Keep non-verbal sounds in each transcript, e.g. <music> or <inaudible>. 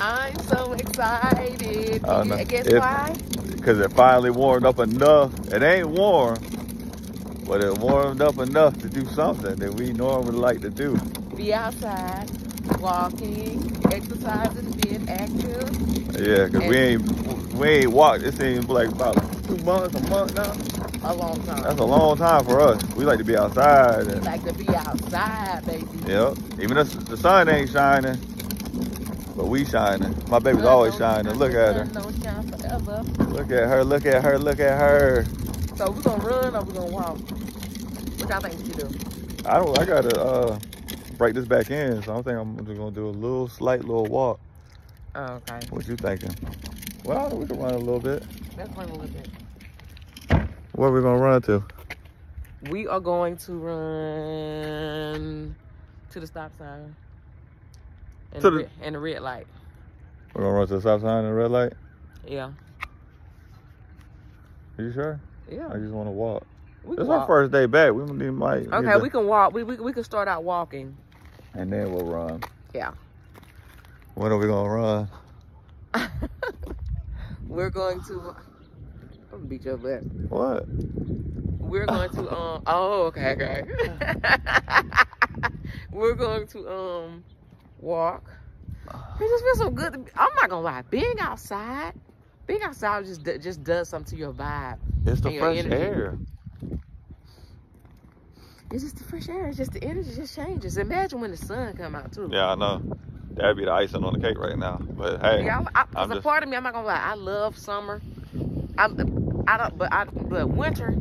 I'm so excited. Know. And guess If- why? Because it finally warmed up enough. It ain't warm, but it warmed up enough to do something that we normally like to do. Be outside, walking, exercising, being active. Yeah, because we ain't we ain't walked. It seems like about two months, a month now. A long time. That's a long time for us. We like to be outside. We like to be outside, baby. yep. Even if the sun ain't shining, but we shining. My baby's always shining. Look at her. sun Don't shine forever. Look at her. Look at her. Look at her. So we gonna run or we gonna walk? What y'all think we should do? I don't. I gotta uh, break this back in. So I think I'm just gonna do a little slight little walk. Oh, okay. What you thinking? Well, we can run a little bit. Let's run a little bit. Where we gonna run to? We are going to run to the stop sign. And, the, the- and the red light. We're gonna run to the stop sign and the red light. Yeah. Are you sure? Yeah. I just want to walk. We can our first day back. We need need Okay, we can walk. We, we, we can start out walking. and then we'll run. Yeah. When are we gonna run? <laughs> We're going to. I'm gonna beat your butt. What? We're going to um. Oh, okay, okay. <laughs> <laughs> We're going to um walk. It just feels so good. To be, I'm not gonna lie. Being outside, being outside just just does something to your vibe. It's the fresh energy. air. It's just the fresh air. It's just the energy just changes. Imagine when the sun come out too. Yeah, I know. That'd be the icing on the cake right now. But hey, Yeah, I, I, I'm a part of me, I'm not gonna lie. I love summer. I'm, I don't, but I, but winter,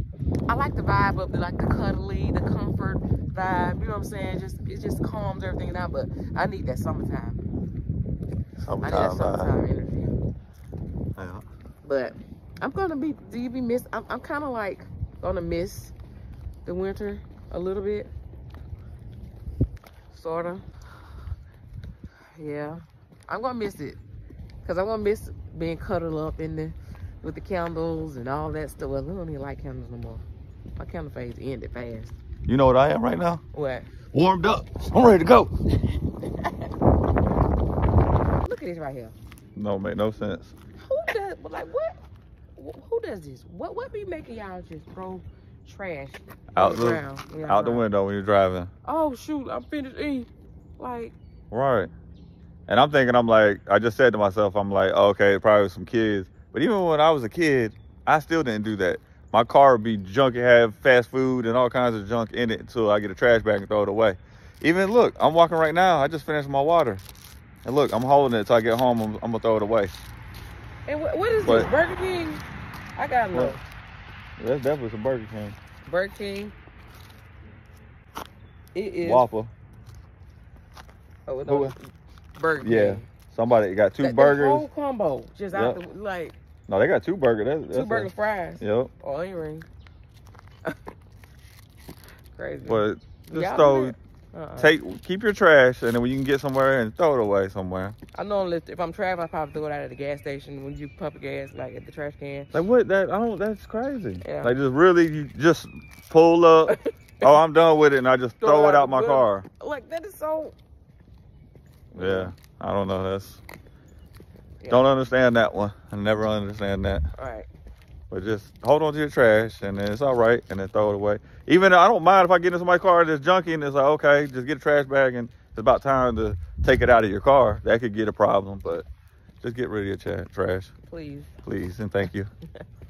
I like the vibe of the like the cuddly, the comfort vibe. You know what I'm saying? Just it just calms everything down. But I need that summertime. I need that summertime summertime vibe. energy. Yeah. But I'm gonna be. Do you be miss? I'm, I'm kind of like gonna miss the winter a little bit, sorta. Yeah, I'm gonna miss it because I'm gonna miss being cuddled up in the with the candles and all that stuff. Well, I don't even like candles no more. My candle phase ended fast. You know what I am right now? What? Warmed up. I'm ready to go. <laughs> Look at this right here. No, make no sense. Who does? Like what? Who does this? What? What be making y'all just throw trash Out the ground? Out the window when you're driving. Oh shoot! I'm finished eating. Like Right. And I'm thinking, I'm like, I just said to myself, I'm like, oh, okay, probably some kids. But even when I was a kid, I still didn't do that. My car would be junky, have fast food and all kinds of junk in it until I get a trash bag and throw it away. Even look, I'm walking right now. I just finished my water. And look, I'm holding it till I get home. I'm, I'm gonna throw it away. And what, what is But- this? Burger King? I gotta look. That's definitely some Burger King. Burger King. It is. Waffle. Oh, it's Burger King. Yeah. Somebody got two That- burgers. whole combo, just out Yep. the like No, they got two burgers. That's, two burger fries yep. or onion rings. Crazy. But just throw. Uh-uh. take, keep your trash, and then when you can get somewhere and throw it away somewhere. I normally, if I'm traveling, I probably throw it out at the gas station when you pump gas, like at the trash can. Like what? That I don't. That's crazy. Yeah. Like just really, you just pull up. <laughs> oh, I'm done with it, and I just throw, it out my the car. Like that is so. Yeah, I don't know. That's Yeah. don't understand that one. I never understand that. All right. But just hold on to your trash, and then it's all right, and then throw it away. Even I don't mind if I get into my car that's junky, and it's like okay, just get a trash bag, and it's about time to take it out of your car. That could get a problem, but just get rid of your trash, Please. please, and thank you. <laughs>